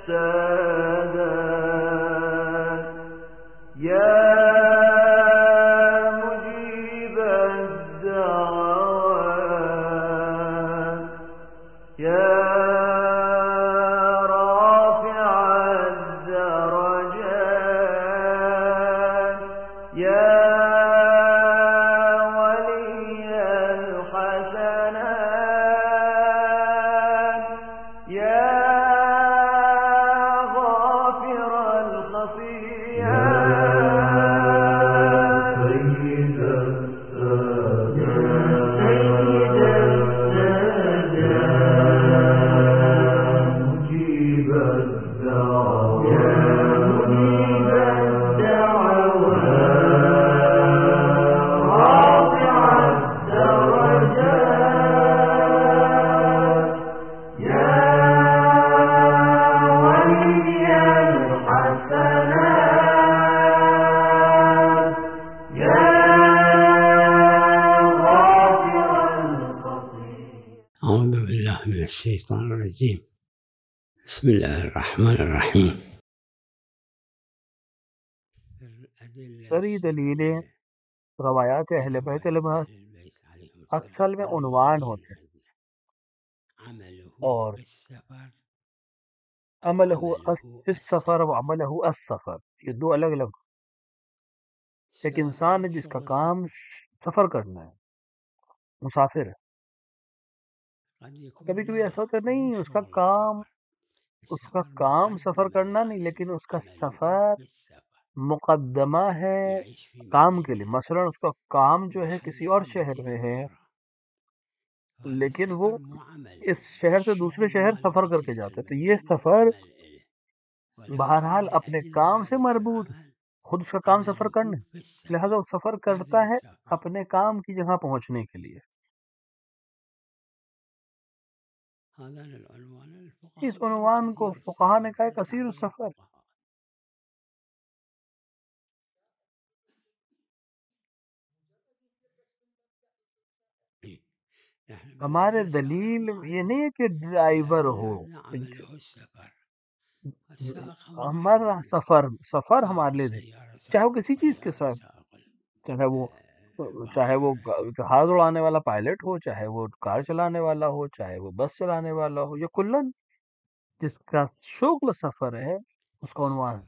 السادات الشيطان الرجيم. بسم الله الرحمن الرحيم. سری دليل روایات أهل بيت لباس اکثر میں عنوان ہوتے ہیں اور عمله السفر و عمله السفر. یہ دو الگ الگ ایک انسان ہے جس کا کام سفر کرنا ہے. مسافر ہے. کبھی کبھی ایسا ہوتا نہیں اس کا کام اس کا کام سفر کرنا نہیں لیکن اس کا سفر مقدمہ ہے۔ کام کے لیے مثلا اس کا کام جو ہے کسی اور شہر میں ہے لیکن وہ اس شہر سے دوسرے شہر سفر کر کے جاتا ہے تو یہ سفر بہرحال اپنے کام سے مربوط خود اس کا کام سفر کرنا لہذا وہ سفر کرتا ہے اپنے کام کی جگہ پہنچنے کے لیے۔ اس عنوان کو فقہا نے کہا کثیر السفر. ہمارے دلیل یہ نہیں ہے کہ ڈرائیور ہو ہمارا سفر سفر ہمارے لیے چاہے وہ کسی چیز کے ساتھ چاہے وہ چاہے وہ جہاز اڑانے والا پائلٹ ہو، چاہے وہ کار چلانے والا ہو، چاہے وہ بس چلانے والا ہو یا کلن، جس کا شغل سفر ہے، اس کا عنوان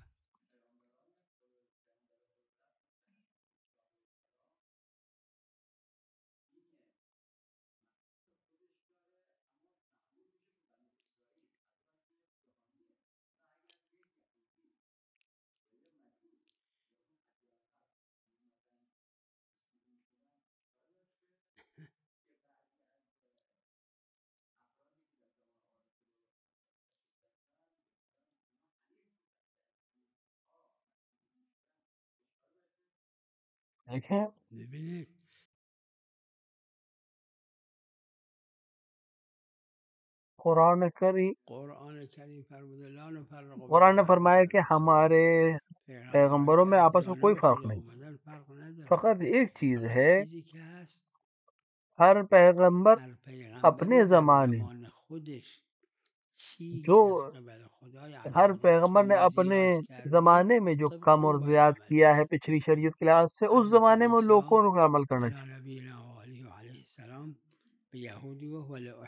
دیکھیں قرآن کری قرآن نے فرمایا کہ ہمارے پیغمبروں میں آپس میں کوئی فرق نہیں۔ فقط ایک چیز ہے ہر پیغمبر اپنے زمانے جو ہر پیغمبر نے اپنے زمانے میں جو کم اور زیاد کیا ہے پچھلی شریعت کے لحاظ سے اس زمانے میں لوگوں کو عمل کرنا چاہیے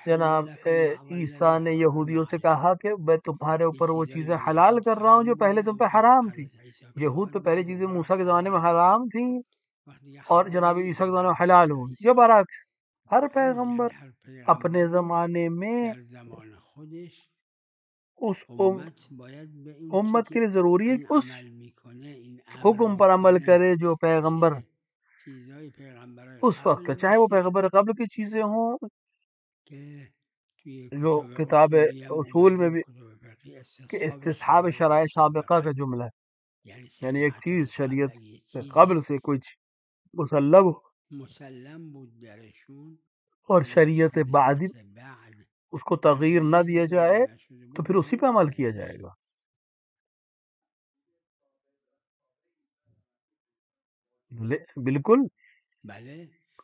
جناب عیسیٰ نے یہودیوں سے کہا کہ میں تمہارے اوپر وہ چیزیں حلال کر رہا ہوں جو پہلے تم پہ حرام تھی۔ یہود تو پہلے چیزیں موسیٰ کے زمانے میں حرام تھیں اور جناب عیسیٰ کے زمانے میں حلال ہوں۔ یہ برعکس ہر پیغمبر اپنے زمانے میں اس امت کے لیے ضروری ہے اس حکم پر عمل کرے جو پیغمبر اس وقت چاہے وہ پیغمبر قبل کی چیزیں ہوں جو کتاب اصول میں بھی کہ استصحاب شرائع سابقہ کا جملہ ہے۔ یعنی ایک چیز شریعت سے قبل سے کچھ مسلم اور شریعت بعدی اس کو تغیر نہ دیا جائے تو پھر اسی پہ عمل کیا جائے گا۔ بالکل۔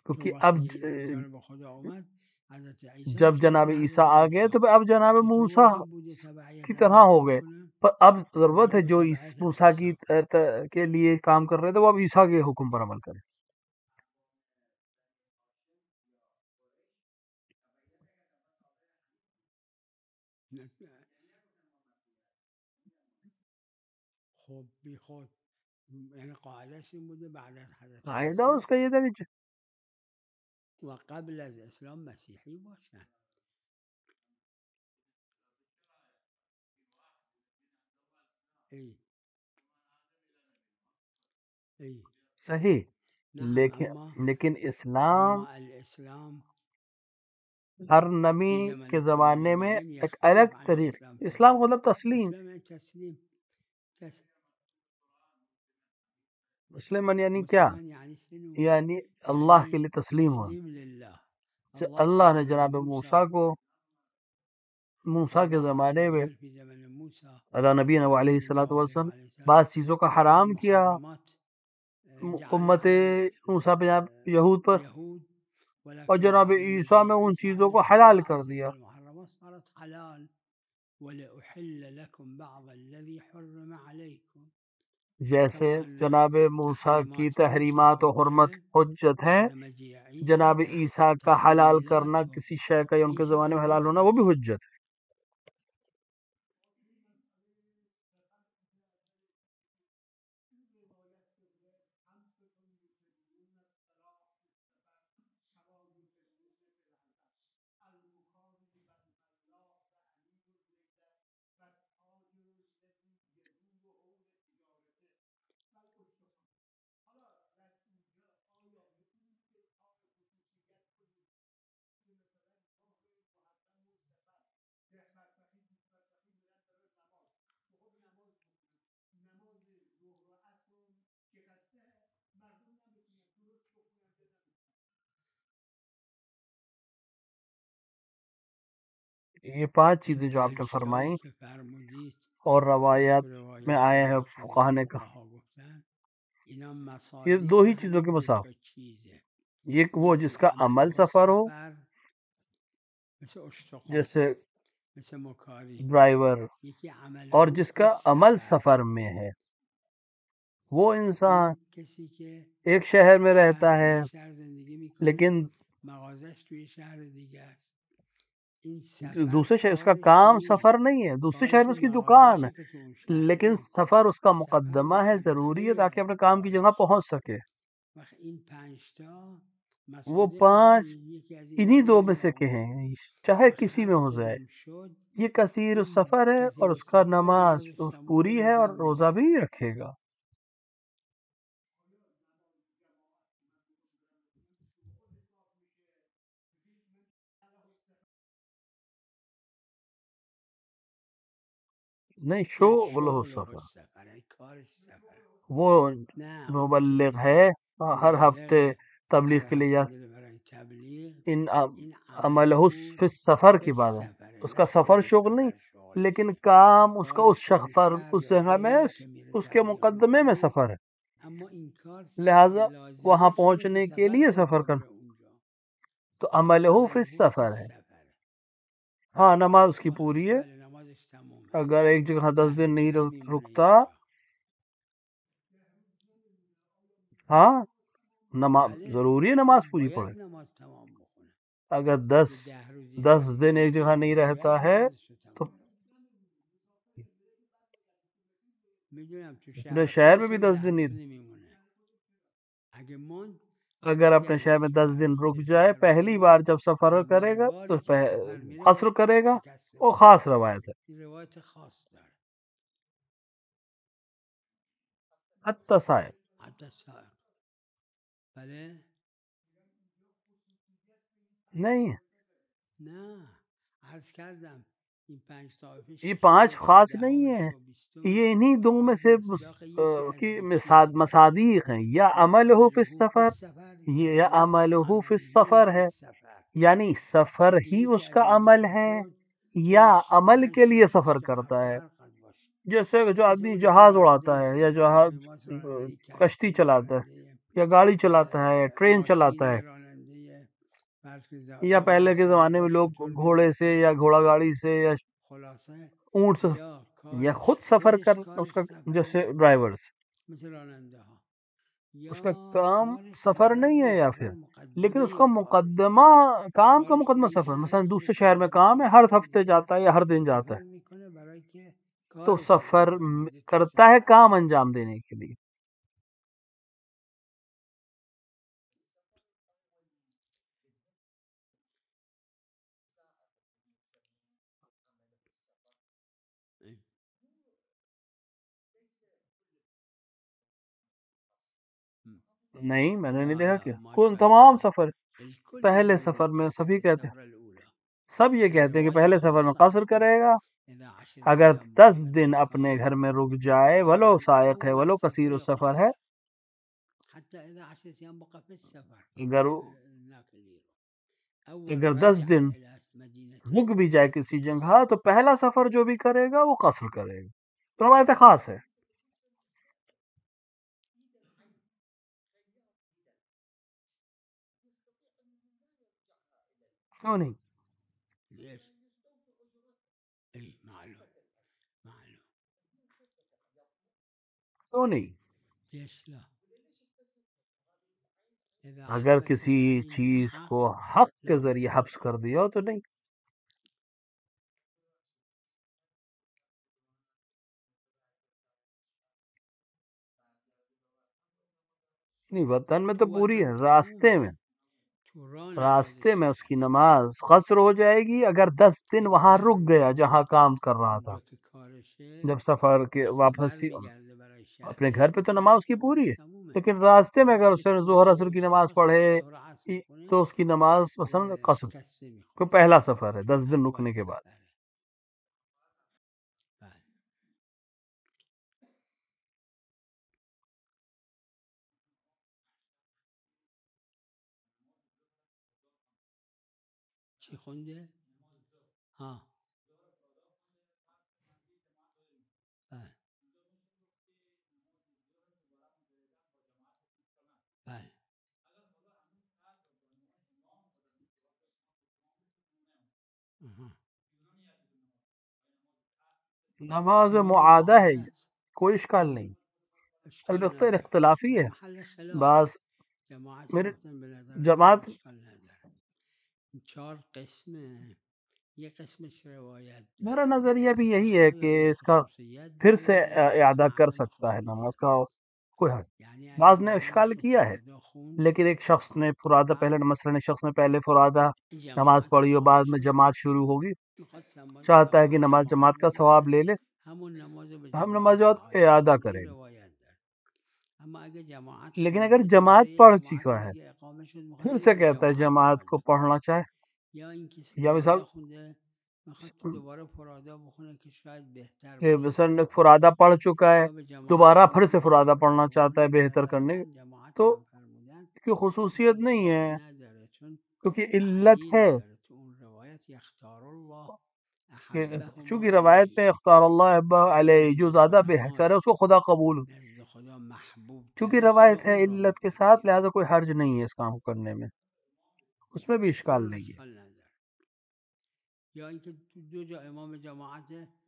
کیونکہ اب جب جناب عیسیٰ آ گئے تو اب جناب تبعیت کی طرح ہو گئے۔ پر اب ضرورت ہے جو موسیٰ کی کے لیے کام کر رہے تھے وہ اب عیسیٰ کے حکم پر عمل کریں۔ خب بی خود یعنی قاعدش این بوده بعد از حضرت یہ تھا کہ و قبل از اسلام مسیحی باشن. ای. ای. صحیح. لیکن لیکن اسلام الاسلام ہر زمن کے زمانے میں ایک الگ طریق اسلام. مطلب تسلیم. تسلیم تس مسلمان یعنی کیا؟ یعنی یعنی اللہ کے یعنی لیے تسلیم ہو۔ اللہ نے جناب موسیٰ کو موسیٰ کے زمانے میں اللہ نبی علیہ السلام۔ بعض چیزوں کا حرام کیا۔ امت موسیٰ پہ یہود پر اور جناب عیسیٰ میں ان چیزوں کو حلال کر دیا۔ ولأحل لكم بعض الذي حرم عليكم۔ جیسے جناب موسیٰ کی تحریمات و حرمت حجت ہے۔ جناب عیسیٰ کا حلال کرنا کسی شے کا یا ان کے زمانے میں حلال ہونا وہ بھی حجت ہے۔ یہ پانچ چیزیں جو آپ نے فرمائیں اور روایات میں روایت آئے ہیں مختلف فقہ نے کہا۔ یہ دو ہی چیزوں کے مساف۔ ایک وہ جس کا عمل سفر ہو، جیسے ڈرائیور، اور جس کا عمل سفر میں ہے۔ وہ انسان ایک شہر میں رہتا ہے، لیکن دوسرے شہر اس کا کام سفر نہیں ہے دوسرے شہر میں اس کی مغازشه دکان ہے لیکن سفر اس کا سفر مقدمہ ہے ضروری ہے تاکہ اپنے کام کی جگہ پہنچ سکے۔ وہ پانچ از انہی دو میں سے کہ نماز ہیں چاہے کسی میں ہو جائے۔ یہ کثیر السفر ہے اور اس کا نماز پوری ہے اور روزہ بھی رکھے گا۔ نہیں نه شغل ہو شغل سفر سفر وہ مبلغ ہے ہر ہفتے تبلیغ کے لیے ان عمل فی کی بات ہے۔ اس کا سفر شغل نہیں سفر لیکن کام اس کا اس شخص پر اس جگہ میں اس کے مقدمے میں سفر ہے۔ لہذا وہاں پہنچنے کے سفر لیے سفر کرنا۔ تو عمل فی السفر ہے۔ ہاں نماز اس کی پوری ہے۔ اگر ایک جگہ دس دن نہیں رکتا ہاں نماز ضروری ہے نماز پوری پڑھے اگر دس دس دن ایک جگہ نہیں رہتا ہے تو شہر میں بھی دس دن نہیں اگر اپنے شہر میں دس دن رک جائے پہلی بار جب سفر کرے گا تو قصر کرے گا وہ خاص روایت ہے۔ نہیں۔ یہ پانچ خاص نہیں ہیں یہ انہی دو میں سے مصادیق. ہیں یا یا عمل ہو فی السفر یا یا عمل ہو فی فی ہے. یعنی سفر ہی اس از کا عمل ہے یا عمل کے لیے سفر کرتا ہے؟ جیسے جو آدمی جہاز اڑاتا ہے یا جہاز کشتی چلاتا ہے یا گاڑی چلاتا ہے اه، ٹرین چلاتا ہے یا پہلے کے زمانے میں لوگ گھوڑے سے یا گھوڑا گاڑی سے یا اونٹ سے یا خود سفر کر اس کا جیسے ڈرائیور سے اس کا کام سفر نہیں ہے یا پھر لیکن اس کا مقدمہ کام کا مقدمہ سفر مثلا دوسرے شہر میں کام ہے ہر ہفتے جاتا ہے یا ہر دن جاتا ہے۔ تو سفر کرتا ہے کام انجام دینے کے لیے۔ نہیں میں نے نہیں دیکھا کہ کون تمام سفر پہلے سفر میں سبھی کہتے ہیں۔ سب یہ کہتے ہیں کہ پہلے سفر میں قصر کرے گا۔ اگر دس دن اپنے گھر میں رک جائے ولو سائق ہے ولو کثیر السفر ہے۔ اگر اگر دس دن رک بھی جائے کسی جگہ تو پہلا سفر جو بھی کرے گا وہ قصر کرے گا۔ تو روایت خاص ہے۔ کیوں نہیں کیوں نہیں اگر کسی چیز کو حق کے ذریعے حبس کر دیا تو نہیں؟ نہیں وطن میں تو پوری ہے راستے میں۔ راستے میں اس کی نماز قصر ہو جائے گی اگر دس دن وہاں رک گیا جہاں کام کر رہا تھا۔ جب سفر کے واپس اپنے گھر پہ تو نماز اس کی پوری ہے لیکن راستے میں اگر اس نے ظہر اثر کی نماز پڑھے تو اس کی نماز پسند قصر کو پہلا سفر ہے دس دن رکنے کے بعد۔ ہاں۔ نماز معادہ ہے۔ کوئی اشکال نہیں۔ البتہ اختلافی ہے۔ بعض۔ میرے جماعت چار قسم یہ قسم میرا نظریہ بھی یہی ہے کہ اس کا پھر سے اعادہ کر سکتا ہے نماز کا کوئی حق بعض نے اشکال کیا ہے لیکن ایک شخص نے فرادہ پہلے مثلاً شخص نے پہلے فرادہ نماز پڑھی اور بعد میں جماعت شروع ہوگی۔ چاہتا ہے کہ نماز جماعت کا ثواب لے لے۔ ہم نماز اعادہ کریں۔ لیکن اگر جماعت پڑھ چکا ہے پھر سے کہتا ہے جماعت کو پڑھنا چاہے۔ یا مثال فرادہ پڑھ چکا ہے دوبارہ پھر سے فرادہ پڑھنا چاہتا ہے بہتر کرنے۔ تو خصوصیت نہیں ہے کیونکہ علت ہے۔ چونکہ روایت میں اختار اللہ علیہ جو زیادہ بہتر ہے اس کو خدا قبول چونکہ روایت ہے علت کے ساتھ لہذا کوئی حرج نہیں ہے اس کام کو کرنے میں۔ اس میں بھی اشکال نہیں ہے۔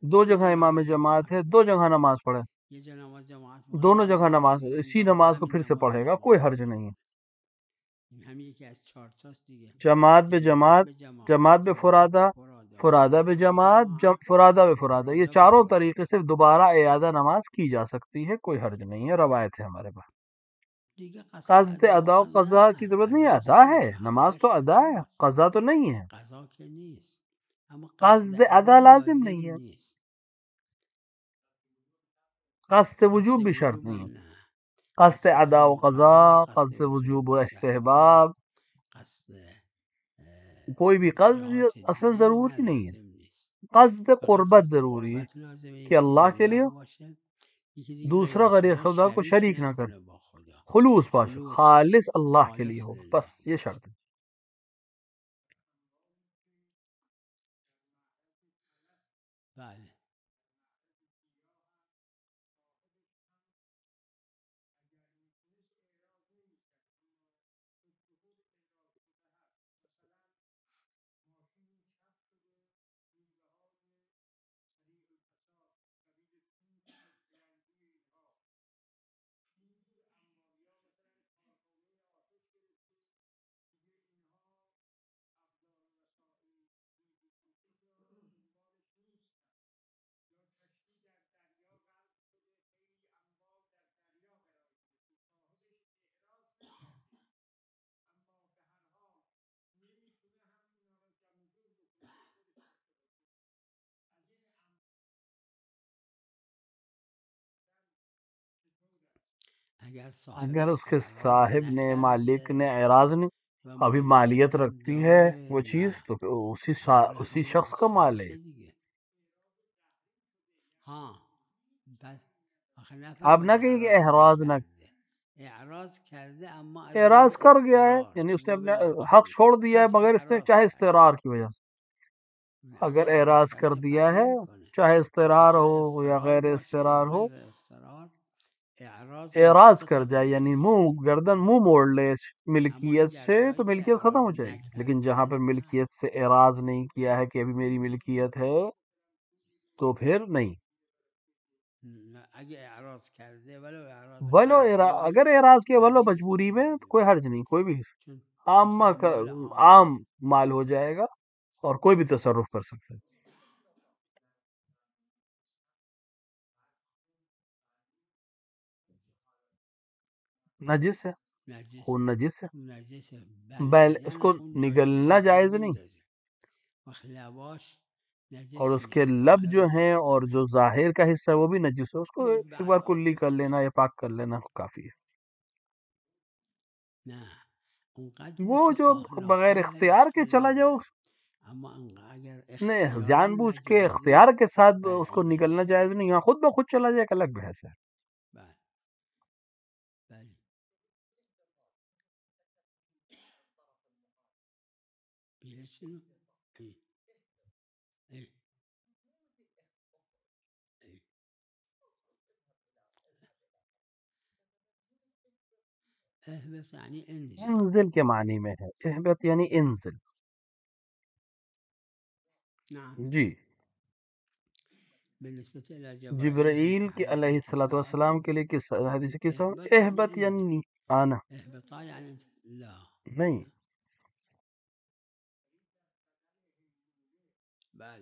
دو جگہ امام جماعت ہے دو جگہ نماز پڑھے۔ دونوں جگہ نماز اسی نماز کو پھر سے پڑھے گا کوئی حرج نہیں ہے۔ جماعت بے جماعت۔ جماعت بے فرادہ فرادہ بے جماعت فرادہ بے فرادہ یہ چاروں طریقے سے دوبارہ اعادہ نماز کی جا سکتی ہے کوئی حرج نہیں ہے روایت ہے ہمارے پاس۔ قصد ادا قضا کی ضرورت نہیں ادا ہے نماز تو ادا ہے قضا تو نہیں ہے۔ قصد ادا لازم نہیں ہے۔ قصد وجوب بھی شرط نہیں ہے۔ قصد ادا و قضا قصد وجوب و استحباب۔ کوئی بھی قصد اصل ضروری نہیں ہے۔ قصد قربت ضروری ہے کہ اللہ کے لیے دوسرا غیر خدا کو شریک نہ کر۔ خلوص پاش خالص اللہ کے لیے ہو۔ بس یہ شرط ہے۔ اگر اس کے صاحب نے مالک نے اعراض نہیں ابھی مالیت رکھتی ہے وہ چیز تو اسی اسی شخص کا مال ہے۔ آخه آپ نہ کہیں کہ اعراض نہ نکرده اعراض کرده اما از باب اعراض کر گیا ہے استرار یعنی اس نے اپنے حق چھوڑ دیا ہے مگر اس نے چاہے کرده استقرار کی وجہ سے۔ اگر اعراض کر دیا ہے چاہے اگر ہو یا استرار غیر استقرار ہو استرار اعراض کر جائے یعنی منہ گردن منہ موڑ لے اما ملکیت سے تو ملکیت ختم ہو جائے۔ گی لیکن جہاں نه ملکیت سے اعراض نہیں کیا ہے کہ ابھی میری ملکیت ہے تو پھر نہیں۔ ولو اگر اعراض کیا ولو مجبوری میں تو کوئی حرج نہیں کوئی بھی عامه عام مال ہو جائے گا اور کوئی بھی تصرف کر سکتا ہے۔ نجس ہے خون نجس ہے۔ بیل اس کو نگلنا جائز نہیں اور اس کے لب جو ہیں اور جو ظاہر کا حصہ ہے وہ بھی نجس ہے۔ اس کو ایک بار کلی کر لینا یا پاک کر لینا کافی ہے۔ وہ جو بغیر اختیار کے چلا نے اختیارا جان بوجھ کے اختیار کے ساتھ اس کو نکلنا جائز نہیں ہاں خود بخود چلا جائے ایک الگ بحث ہے بله بله اهبط یعنی انزل انزل کے معنی میں ہے احبت یعنی انزل نعم جی جبرائیل کے علیہ الصلوۃ والسلام کے لیے کس حدیث کس احبت یعنی آنا لا نہیں لا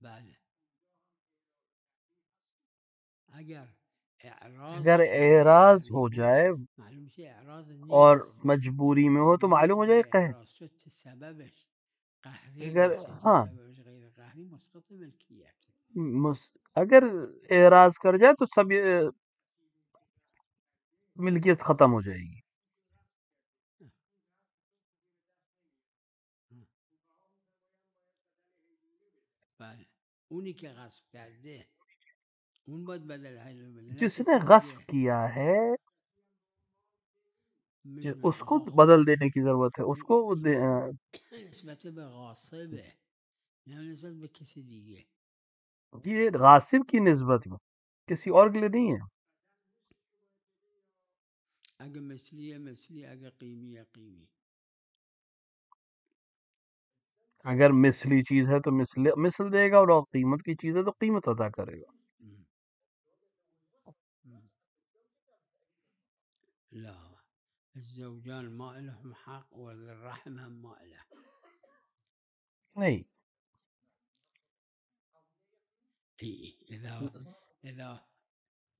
بله اگر اعراض اگر اعراض ہو جائے اور مجبوری میں ہو تو معلوم ہو جائے قہر اگر ہاں۔ اگر اعراض کر جائے تو سب ملکیت ختم ہو جائے گی۔ جس نے غصب کیا ہے اس کو بدل دینے کی ضرورت ہے اس کو نسبت غاصبه نه نسبت کسی دیگه یہ غاصب کی نسبت میں کسی اور کے لیے نہیں ہے۔ أجا مسلية مسلية أجا قيمية قيمية. اگر مثلی چیز ہے تو مثل مثل دے گا اور قیمت کی چیز ہے تو قیمت ادا کرے گا۔ لا الزوجان ما لهم حق ولا ما له. نہیں۔ إذا إذا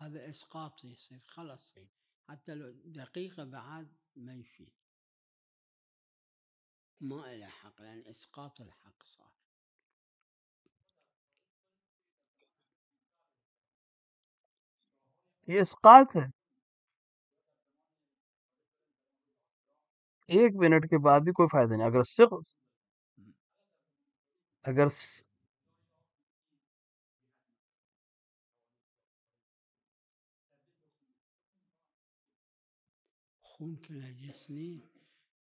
هذا إسقاط يصير خلاص. حتى لو دقيقة بعد ما يفيد. ما له حق لأن إسقاط الحق صار. یہ اسقاط ہے۔ ایک منٹ کے بعد بھی کوئی فائدہ نہیں۔ اگر صرف اگر س- خون که نجس نی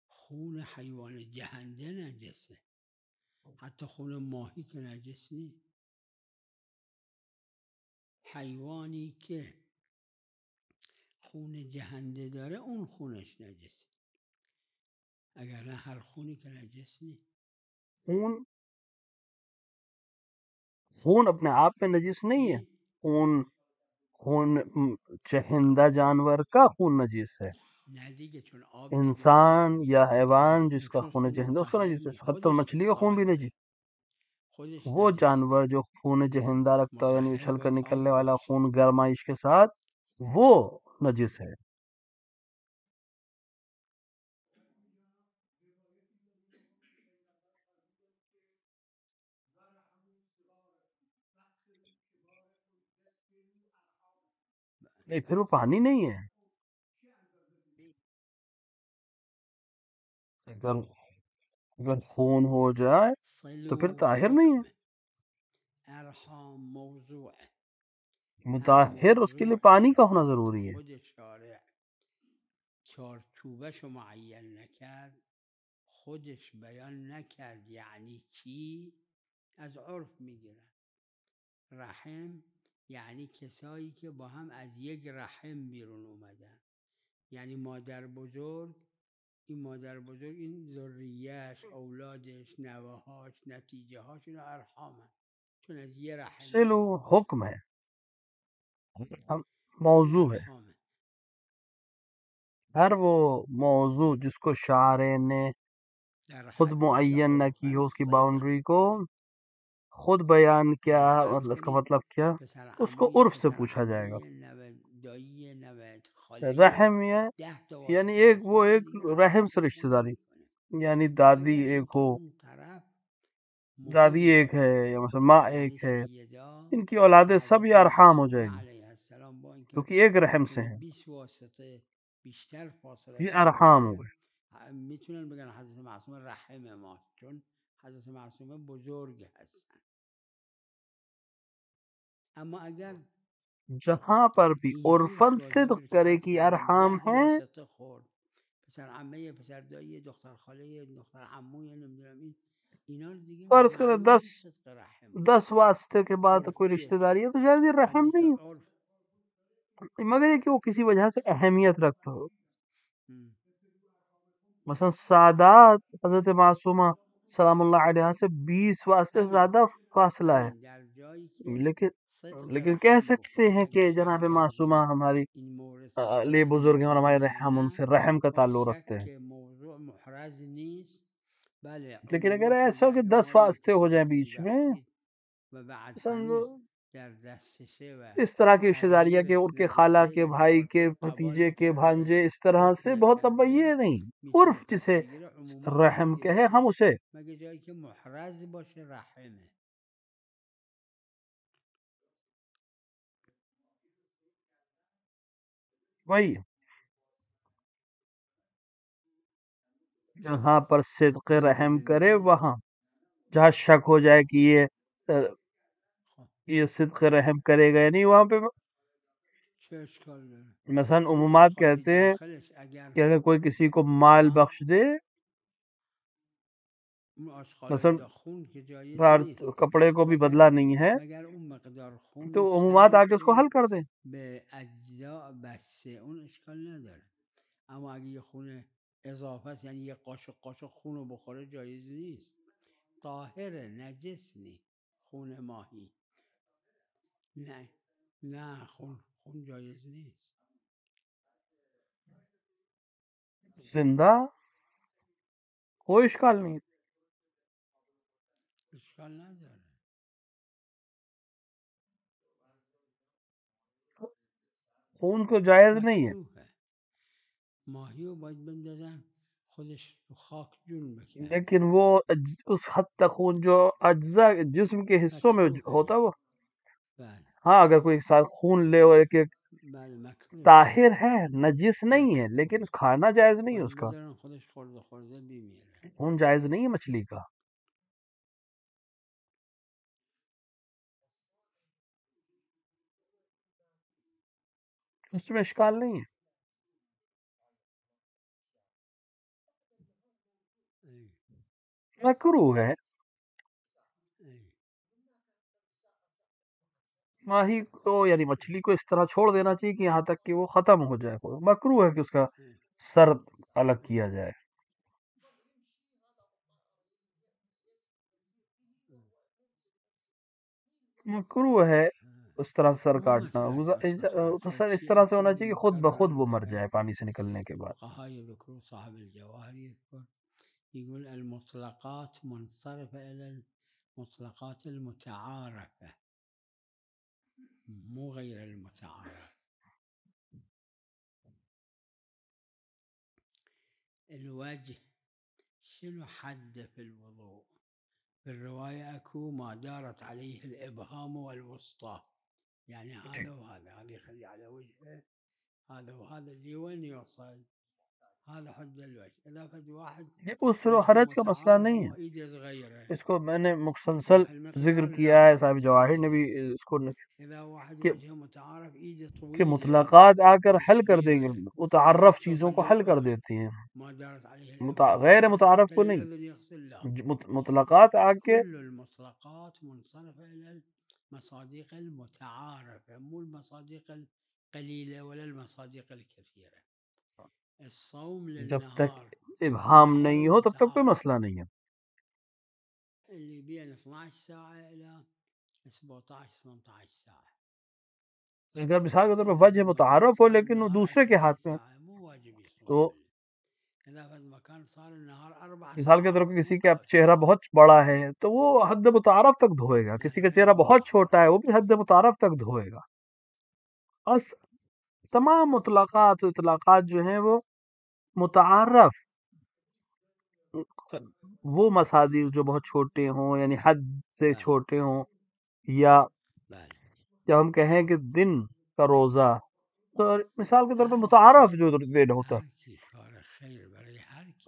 خون حیوان جهنده نجسه، حتی خون ماهی که نجس نی حیوانی که خون جهنده داره اون خونش نجسه اگر نه هر خونی که نجس نی خون؟ خون اپنے آپ میں نجس نہیں ہے؟ خون خون چہندہ جانور کا خون نجس ہے. انسان یا حیوان جس کا خون چہندہ اس کا نجس ہے. حتی مچھلی کا خون بھی نجس. خودش وہ نجس. جانور ہے جو خون جہندہ رکھتا ہو یعنی اچھل کر نکلنے والا خون گرمائش کے ساتھ وہ نجس ہے۔ نہیں، پھر وہ پانی نہیں ہے۔ اگر اگر خون ہو جائے تو پھر طاہر نہیں ہے۔ مطاہر اس کے لیے پانی کا ہونا ضروری ہے۔ چارچوبش رو معین نکرد خودش بیان نکرد یعنی چی؟ از عرف می‌گیرن رحم یعنی کسایی که با هم از یک رحم بیرون اومدن. یعنی مادر بزرگ این مادر بزرگ این ذریهش اولادش نوهاش نتیجه هاش اینا ارحامن. چون از یه رحم سلو بیرون موضوع ہے۔ ارحامن ہر وہ موضوع جس کو شاعر نے خود معین نہ کی ہو اس کی باؤنڈری کو خود بیان کیا یعنی مطلب اس کا مطلب کیا اس کو عرف سے پوچھا جائے گا۔ رحم یعنی ایک وہ ایک رحم سے رشتہ داری یعنی دادی ایک ہو دادی ایک ہے یا مثلا ماں یعنی ایک ہے ان کی اولادیں سب حضرت یہ ارحام ہو جائیں گی۔ کیونکہ ایک رحم سے ہیں۔ 20 واسطه بیشتر فاصله یہ ارحام ہو گئے۔ میتونن بگن حضرت معصومه رحم ماست چون حضرت معصومه بزرگ هستن اما اگر جہاں پر بھی عرفن صدق کرے کہ کردم ارحام ہیں۔ پسر عمه پسر دایی دختر خاله دختر عموی نمیدونم این اینا رو دیگه فرض بعد کوئی رشتہ داری ہے تو شاید رحم نہیں مگر یہ کہ وہ کسی وجہ سے اہمیت رکھتا ہو. مثلا سادات حضرت معصومہ سلام اللہ علیہ سے بیس واسطے زیادہ فاصلہ ہے۔ جایی که لیکن لیکن کہہ سکتے ہیں کہ جناب معصومہ ہماری لے بزرگ ہیں اور ہمارے رحم ان سے رحم کا تعلق رکھتے ہیں۔ لیکن اگر ایسا ہو کہ دس واسطے ہو جائیں بیچ میں اس طرح کی رشتہ داریاں کہ ان کے خالہ کے بھائی کے بھتیجے کے بھانجے اس طرح سے بہت نکرده یہ نہیں عرف جسے رحم کہے ہم اسے وہی۔ جہاں پر صدق رحم کرے وہاں جہاں شک ہو جائے کہ یہ یہ صدق رحم کرے گا یا نہیں وہاں پہ مثلا عمومات کہتے ہیں کہ اگر کوئی کسی کو مال بخش دے، مثلا کپڑے کو بھی مگر بدلا نہیں ہے، تو عمومات آ کے اس کو حل کر دیں۔ اما اگه یه خون اضافه است یعنی یه قاشق قاشق خون رو بخوره جایز نیست طاهره نجس نی، خون ماهی. نه نه خون خون جایز نیست زندہ کوئی اشکال نہیں اشکال نداره خون کو جائز نہیں ہے ماهی رو باید بندازن خودش خاک جون بکنه لیکن وہ اس حد تک خون جو اجزا جسم کے حصوں میں ہوتا وہ بله ہاں اگر کوئی ساتھ خون لے اور ایک ایک طاہر ہے نجس نہیں ہے لیکن کھانا جائز نہیں ہے اس کا۔ خون جائز نہیں ہے مچھلی کا۔ اس میں اشکال نہیں ہے۔ مکرو ہے ای ماہی کو یعنی مچھلی کو اس طرح چھوڑ دینا چاہیے کہ یہاں تک کہ وہ ختم ہو جائے۔ مکرو ہے کہ اس کا سر الگ کیا جائے۔ مکرو ہے. اس طرح سر کاٹنا۔ سر اس طرح سے ہونا چاہیے کہ خود بخود وہ مر جائے پانی سے نکلنے کے بعد۔ المطلقات منصرفة إلى مطلقات المتعارفة مو غير المتعارف الوجه شنو حده في الوضوء؟ في الرواية أكو ما دارت عليه الإبهام والوسطى. يعني هذا وهذا هذا يخلي على وجهه هذا وهذا اللي وين يوصل؟ اس حرج کا مسئلہ نہیں ہے۔ اس کو میں نے مسلسل ذکر کیا ہے صاحب جواہر نے بھی اس کو کہ مطلقات آ کر حل کر دیں گے متعارف چیزوں کو حل کر دیتی ہیں۔ غیر متعارف کو نہیں۔ مطلقات آ کے المصادق المتعارفة مو المصادق القليلة ولا المصادق الكثيرة. جب تک ابہام نہیں ہو تب تک کوئی مسئلہ نہیں ہے۔ اللي بين 12 ساعة إلى 17 18 ساعة اگر مثال کے طور پہ وجہ متعارف ہو لیکن وہ دوسرے کے 12 ہاتھ میں تو مثال کے طور پہ کسی کا چہرہ بہت بڑا ہے تو وہ حد متعارف تک دھوئے گا۔ کسی کا چہرہ بہت چھوٹا ہے وہ بھی حد متعارف تک دھوئے گا۔ تمام مطلقات اطلاقات جو ہیں وہ متعارف وہ مصادر جو بہت چھوٹے ہوں یعنی حد سے بله چھوٹے ہوں یا جب ہم کہیں کہ دن کا روزہ۔ تو مثال کے طور پہ هر متعارف جو دن ہوتا کی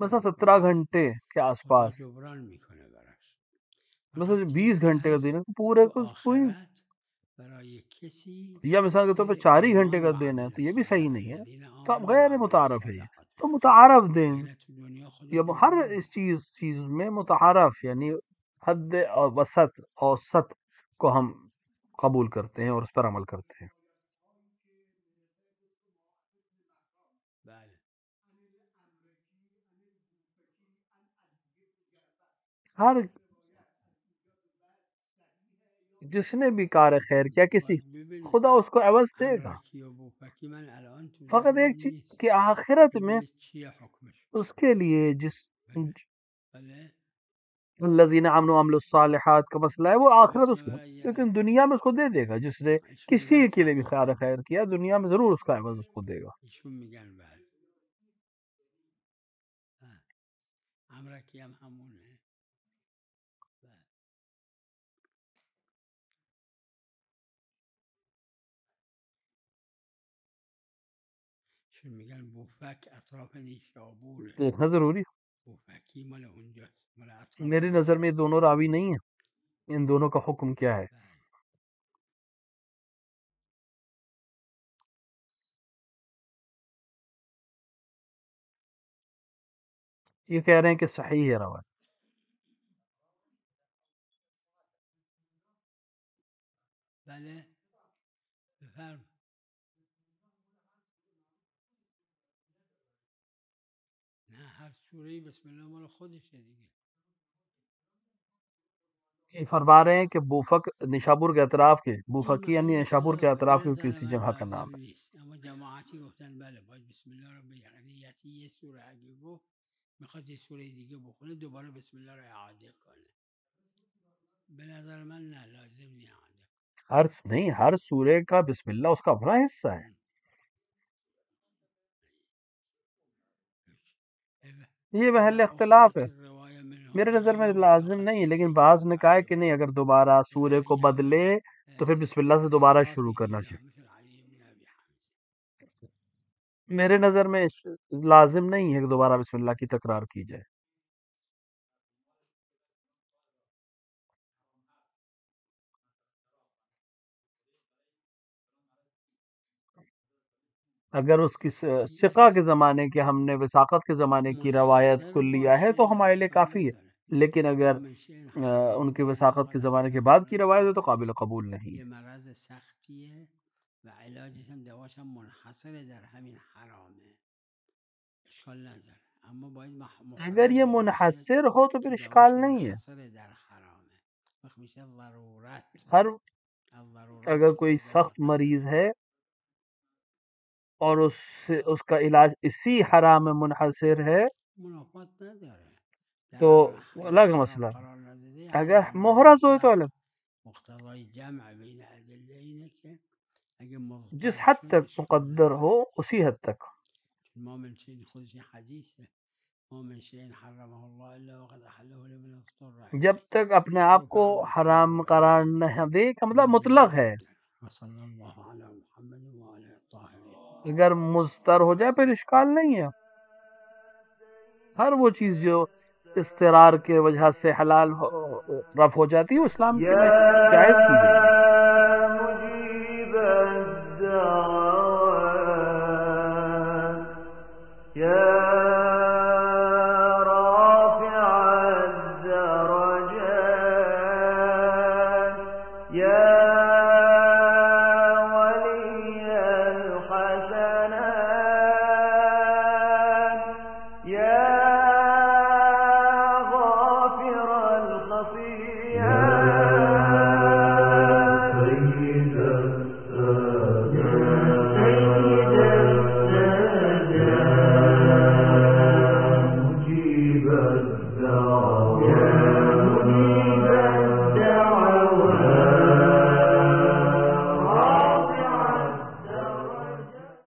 مثلا سترہ گھنٹے کے آس پاس۔ مثلا بیس گھنٹے کا دن ہے پورے کو کوئی برای کسی یا مثال کے طور که چار ہی گھنٹے کا دن ہے تو یہ بھی صحیح نہیں ہے۔ تو اب غیر متعارف ہے یہ تو متعارف دیں۔ یا ہر اس چیز چیز میں متعارف یعنی حد اور وسط اوسط کو ہم قبول کرتے ہیں اور اس پر عمل کرتے ہیں۔ ہر جس نے بھی کار خیر کیا کسی خدا اس کو عوض دے گا۔ و فقط ایک چیز کہ آخرت میں اس کے لیے جس الذین عملوا وعملوا الصالحات کا مسئلہ ہے وہ آخرت اس کو لیکن دنیا میں اس کو دے دے گا۔ جس نے کسی کے لیے بھی خیر خیر کیا دنیا میں ضرور اس کا عوض اس کو دے گا۔ میگن بله بله. اطراف ضروری مال اطراف میری نظر میں دونوں راوی نہیں ہیں ان دونوں کا حکم کیا ہے؟ یہ کہہ رہے ہیں کہ صحیح ہے روایت۔ بله. بفرم سوره بسم دیگه. یہ فرما رہے ہیں کہ بوفک نشابور کے اطراف کے بوفکی یعنی نشابور کے اطراف کے کسی جگہ کا نام. ہے نیست اما جماعتی گفتن بله باید بسم الله رو بگه نیتی یه سوره اگه گفت میخواد یه سوره دیگه بخونه دوباره بسم الله رو اعاده کنه. به نظر من نه لازم نی اعاده ہر نہیں ہر سورے کا بسم اللہ اس کا اپنا حصہ ہے کنه اذا یہ محل اختلاف ہے۔ میرے نظر میں لازم نہیں لیکن بعض نے کہا کہ نہیں اگر دوبارہ سورے کو بدلے تو پھر بسم اللہ سے دوبارہ شروع کرنا چاہیے۔ میرے نظر میں لازم نہیں ہے کہ دوبارہ بسم اللہ کی تکرار کی جائے۔ اگر اس کی سقہ کے زمانے کے ہم نے وساقت کے زمانے کی روایت کو لیا ہے تو ہمارے لیے کافی ہے۔ لیکن اگر ان کی وساقت کے زمانے کے بعد کی روایت ہے تو قابل قبول نہیں۔ ہے اگر یہ منحصر ہو تو پھر اشکال نہیں ہے۔ ہر اگر کوئی سخت مریض ہے اور اس سے اس کا علاج اسی حرام میں منحصر ہے۔ تو الگ مسئلہ۔ اگر محرز ہوئے تو الگ۔ جس حد تک مقدر ہو اسی حد تک۔ جب تک اپنے آپ کو حرام قرار نہ دے کا مطلب مطلق ہے۔ اگر مستر ہو جائے پھر اشکال نہیں ہے۔ ہر وہ چیز جو استرار کے وجہ سے حلال رف ہو جاتی ہے اسلام میں جائز کی